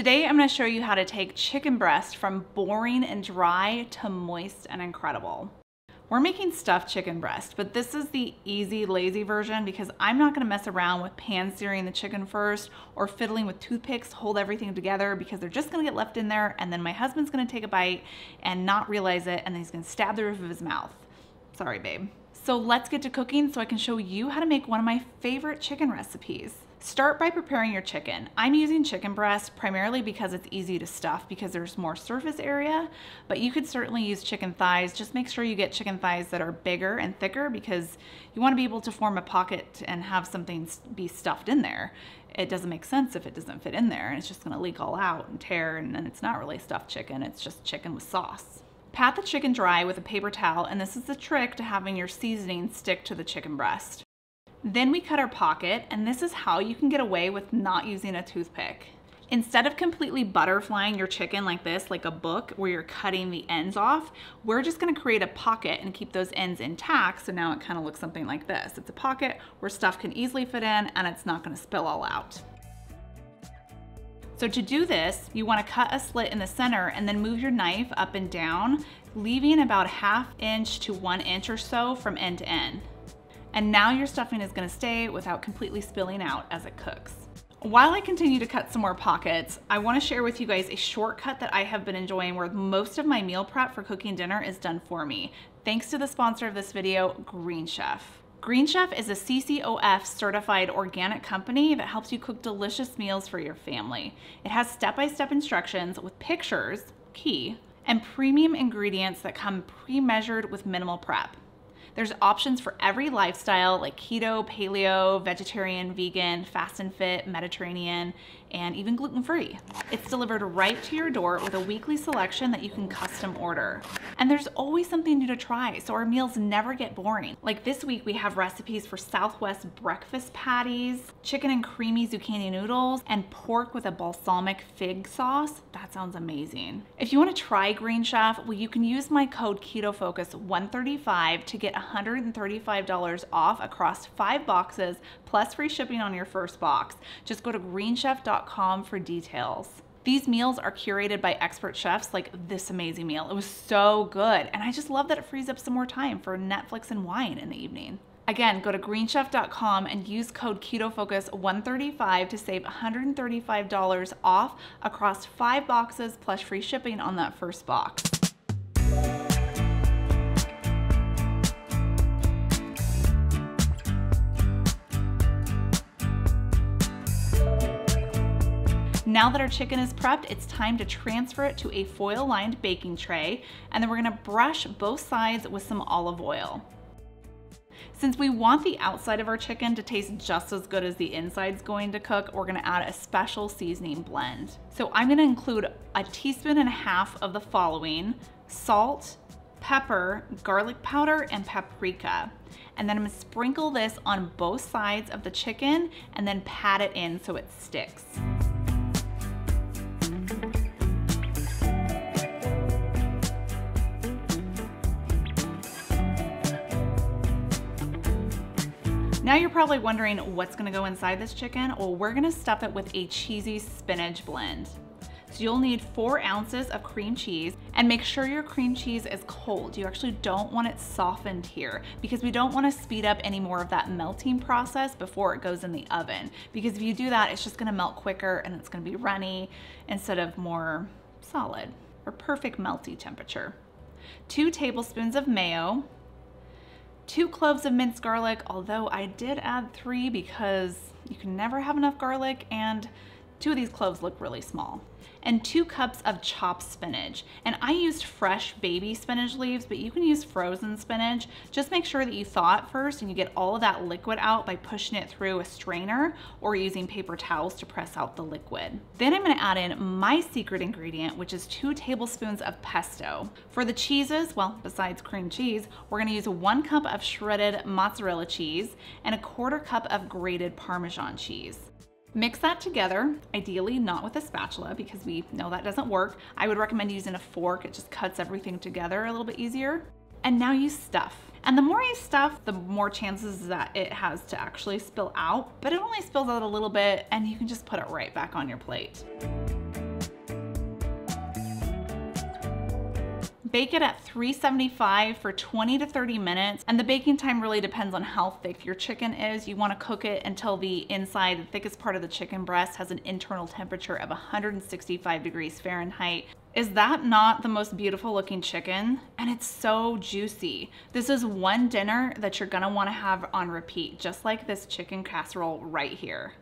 Today I'm gonna show you how to take chicken breast from boring and dry to moist and incredible. We're making stuffed chicken breast, but this is the easy, lazy version because I'm not gonna mess around with pan searing the chicken first or fiddling with toothpicks to hold everything together because they're just gonna get left in there and then my husband's gonna take a bite and not realize it and then he's gonna stab the roof of his mouth. Sorry, babe. So let's get to cooking so I can show you how to make one of my favorite chicken recipes. Start by preparing your chicken. I'm using chicken breast primarily because it's easy to stuff because there's more surface area, but you could certainly use chicken thighs. Just make sure you get chicken thighs that are bigger and thicker because you wanna be able to form a pocket and have something be stuffed in there. It doesn't make sense if it doesn't fit in there and it's just gonna leak all out and tear and then it's not really stuffed chicken, it's just chicken with sauce. Pat the chicken dry with a paper towel and this is the trick to having your seasoning stick to the chicken breast. Then we cut our pocket, and this is how you can get away with not using a toothpick. Instead of completely butterflying your chicken like this, like a book where you're cutting the ends off, we're just gonna create a pocket and keep those ends intact. So now it kind of looks something like this. It's a pocket where stuff can easily fit in and it's not gonna spill all out. So to do this, you wanna cut a slit in the center and then move your knife up and down, leaving about half inch to one inch or so from end to end. And now your stuffing is gonna stay without completely spilling out as it cooks. While I continue to cut some more pockets, I wanna share with you guys a shortcut that I have been enjoying where most of my meal prep for cooking dinner is done for me. Thanks to the sponsor of this video, Green Chef. Green Chef is a CCOF certified organic company that helps you cook delicious meals for your family. It has step-by-step -step instructions with pictures, key, and premium ingredients that come pre-measured with minimal prep. There's options for every lifestyle like keto, paleo, vegetarian, vegan, fast and fit, Mediterranean, and even gluten-free. It's delivered right to your door with a weekly selection that you can custom order. And there's always something new to try, so our meals never get boring. Like this week, we have recipes for Southwest breakfast patties, chicken and creamy zucchini noodles, and pork with a balsamic fig sauce. That sounds amazing. If you wanna try Green Chef, well, you can use my code KETOFOCUS135 to get $135 off across five boxes, plus free shipping on your first box. Just go to greenchef.com for details. These meals are curated by expert chefs like this amazing meal. It was so good. And I just love that it frees up some more time for Netflix and wine in the evening. Again, go to greenchef.com and use code KETOFOCUS135 to save $135 off across five boxes plus free shipping on that first box. Now that our chicken is prepped, it's time to transfer it to a foil lined baking tray, and then we're gonna brush both sides with some olive oil. Since we want the outside of our chicken to taste just as good as the inside's going to cook, we're gonna add a special seasoning blend. So I'm gonna include a teaspoon and a half of the following, salt, pepper, garlic powder, and paprika. And then I'm gonna sprinkle this on both sides of the chicken and then pat it in so it sticks. Now you're probably wondering what's gonna go inside this chicken? Well, we're gonna stuff it with a cheesy spinach blend. So you'll need four ounces of cream cheese and make sure your cream cheese is cold. You actually don't want it softened here because we don't wanna speed up any more of that melting process before it goes in the oven. Because if you do that, it's just gonna melt quicker and it's gonna be runny instead of more solid or perfect melty temperature. Two tablespoons of mayo, two cloves of minced garlic, although I did add three because you can never have enough garlic and two of these cloves look really small and two cups of chopped spinach. And I used fresh baby spinach leaves, but you can use frozen spinach. Just make sure that you thaw it first and you get all of that liquid out by pushing it through a strainer or using paper towels to press out the liquid. Then I'm gonna add in my secret ingredient, which is two tablespoons of pesto. For the cheeses, well, besides cream cheese, we're gonna use one cup of shredded mozzarella cheese and a quarter cup of grated Parmesan cheese. Mix that together, ideally not with a spatula because we know that doesn't work. I would recommend using a fork, it just cuts everything together a little bit easier. And now you stuff. And the more you stuff, the more chances that it has to actually spill out, but it only spills out a little bit and you can just put it right back on your plate. Bake it at 375 for 20 to 30 minutes, and the baking time really depends on how thick your chicken is. You wanna cook it until the inside, the thickest part of the chicken breast has an internal temperature of 165 degrees Fahrenheit. Is that not the most beautiful looking chicken? And it's so juicy. This is one dinner that you're gonna wanna have on repeat, just like this chicken casserole right here.